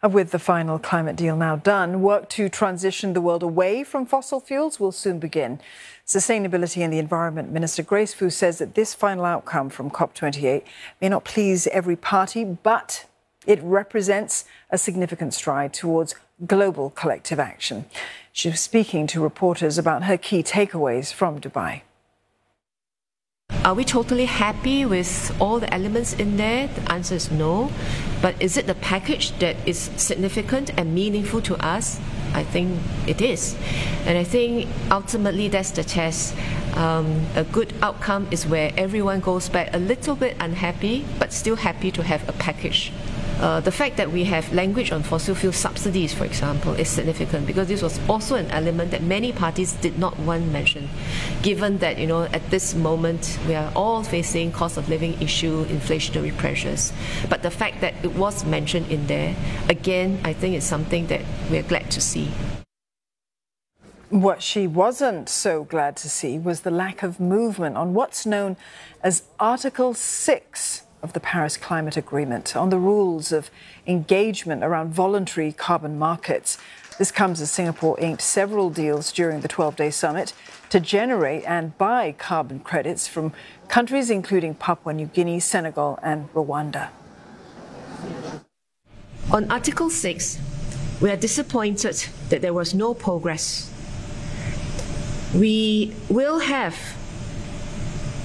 With the final climate deal now done, work to transition the world away from fossil fuels will soon begin. Sustainability and the Environment Minister Grace Fu says that this final outcome from COP28 may not please every party, but it represents a significant stride towards global collective action. She was speaking to reporters about her key takeaways from Dubai. Are we totally happy with all the elements in there? The answer is no. But is it the package that is significant and meaningful to us? I think it is. And I think ultimately that's the test. Um, a good outcome is where everyone goes back a little bit unhappy, but still happy to have a package uh, the fact that we have language on fossil fuel subsidies, for example, is significant because this was also an element that many parties did not want mentioned, given that, you know, at this moment we are all facing cost of living issue, inflationary pressures. But the fact that it was mentioned in there, again, I think is something that we're glad to see. What she wasn't so glad to see was the lack of movement on what's known as Article 6 of the Paris Climate Agreement on the rules of engagement around voluntary carbon markets. This comes as Singapore inked several deals during the 12 day summit to generate and buy carbon credits from countries including Papua New Guinea, Senegal, and Rwanda. On Article 6, we are disappointed that there was no progress. We will have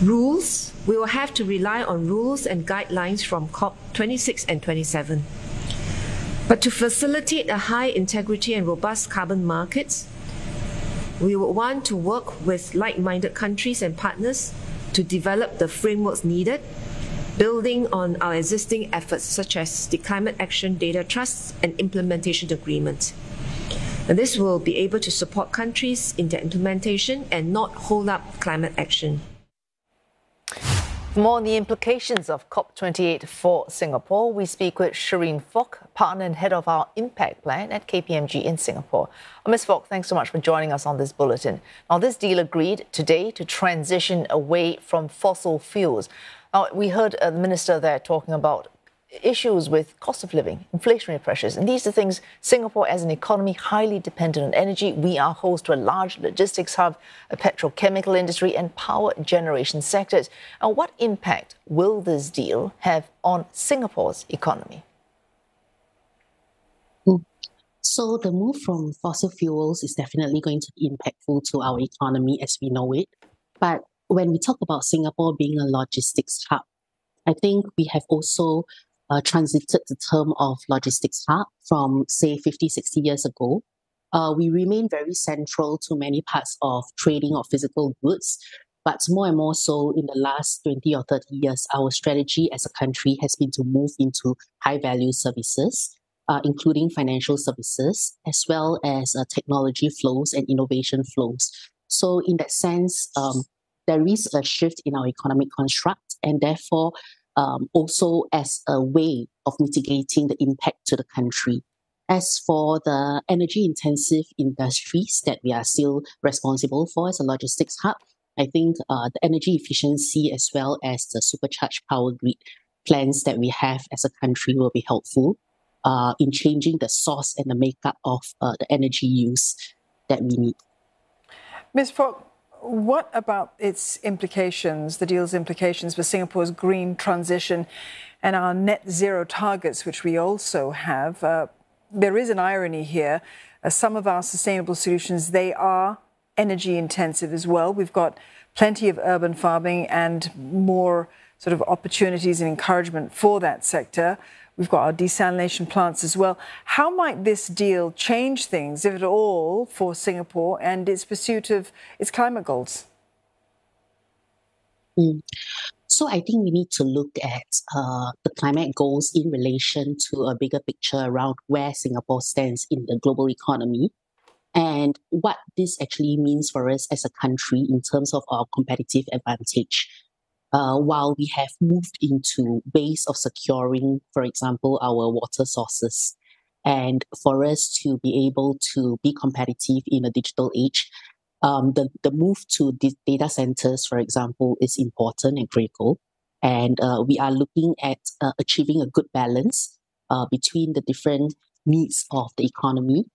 rules, we will have to rely on rules and guidelines from COP26 and 27. But to facilitate a high integrity and robust carbon markets, we would want to work with like minded countries and partners to develop the frameworks needed, building on our existing efforts such as the Climate Action Data Trust and Implementation Agreement. And this will be able to support countries in their implementation and not hold up climate action. For more on the implications of COP28 for Singapore, we speak with Cherine Fok, partner and head of our impact plan at KPMG in Singapore. Well, Ms. Fok, thanks so much for joining us on this bulletin. Now, this deal agreed today to transition away from fossil fuels. Now, we heard uh, the minister there talking about issues with cost of living, inflationary pressures. And these are things Singapore, as an economy highly dependent on energy, we are host to a large logistics hub, a petrochemical industry, and power generation sectors. And what impact will this deal have on Singapore's economy? So, the move from fossil fuels is definitely going to be impactful to our economy as we know it. But when we talk about Singapore being a logistics hub, I think we have also uh, transited the term of logistics hub from, say, 50, 60 years ago. Uh, we remain very central to many parts of trading of physical goods, but more and more so in the last 20 or 30 years, our strategy as a country has been to move into high value services, uh, including financial services, as well as uh, technology flows and innovation flows. So, in that sense, um, there is a shift in our economic construct, and therefore, um, also as a way of mitigating the impact to the country. As for the energy intensive industries that we are still responsible for as a logistics hub, I think uh, the energy efficiency as well as the supercharged power grid plans that we have as a country will be helpful uh, in changing the source and the makeup of uh, the energy use that we need. Ms. Fok, what about its implications, the deal's implications for Singapore's green transition and our net zero targets, which we also have? Uh, there is an irony here. Uh, some of our sustainable solutions, they are energy intensive as well. We've got plenty of urban farming and more sort of opportunities and encouragement for that sector. We've got our desalination plants as well. How might this deal change things, if at all, for Singapore and its pursuit of its climate goals? Mm. So I think we need to look at uh, the climate goals in relation to a bigger picture around where Singapore stands in the global economy and what this actually means for us as a country in terms of our competitive advantage uh, while we have moved into ways of securing, for example, our water sources. And for us to be able to be competitive in a digital age, um, the, the move to data centers, for example, is important and critical. And uh, we are looking at uh, achieving a good balance uh, between the different needs of the economy,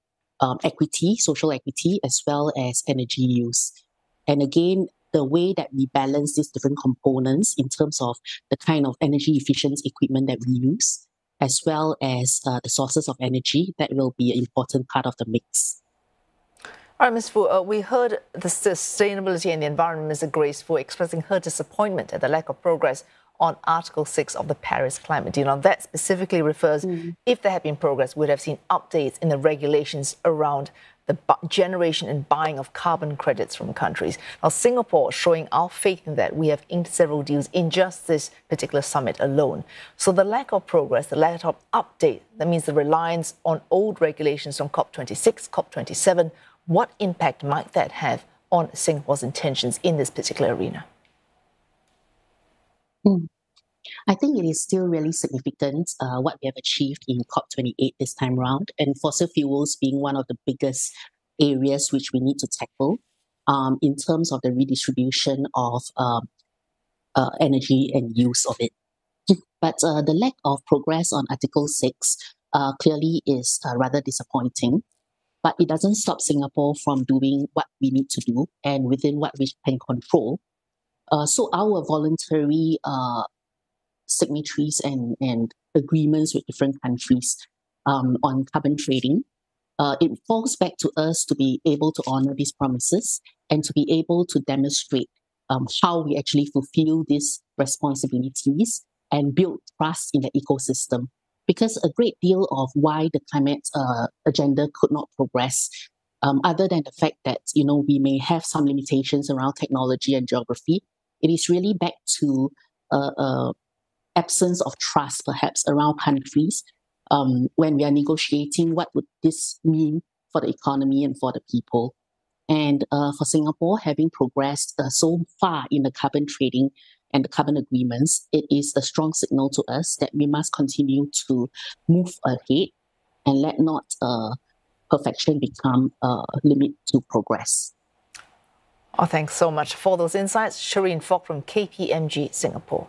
um, equity, social equity, as well as energy use. And again, the way that we balance these different components in terms of the kind of energy efficient equipment that we use, as well as uh, the sources of energy, that will be an important part of the mix. All right, Ms. Foo, uh, we heard the Sustainability and the Environment Minister Grace Fu expressing her disappointment at the lack of progress on Article 6 of the Paris Climate Deal. Now, that specifically refers, mm. if there had been progress, we would have seen updates in the regulations around the generation and buying of carbon credits from countries. Now, Singapore showing our faith in that. We have inked several deals in just this particular summit alone. So, the lack of progress, the lack of update, that means the reliance on old regulations from COP26, COP27 what impact might that have on Singapore's intentions in this particular arena? Mm. I think it is still really significant uh, what we have achieved in COP28 this time around, and fossil fuels being one of the biggest areas which we need to tackle um, in terms of the redistribution of um, uh, energy and use of it. But uh, the lack of progress on Article 6 uh, clearly is uh, rather disappointing but it doesn't stop Singapore from doing what we need to do and within what we can control. Uh, so our voluntary uh, signatories and, and agreements with different countries um, on carbon trading, uh, it falls back to us to be able to honor these promises and to be able to demonstrate um, how we actually fulfill these responsibilities and build trust in the ecosystem. Because a great deal of why the climate uh, agenda could not progress, um, other than the fact that you know we may have some limitations around technology and geography, it is really back to uh, uh, absence of trust, perhaps around countries um, when we are negotiating what would this mean for the economy and for the people. And uh, for Singapore, having progressed uh, so far in the carbon trading and the carbon agreements, it is a strong signal to us that we must continue to move ahead and let not uh, perfection become a limit to progress. Oh, thanks so much for those insights. Cherine Fok from KPMG Singapore.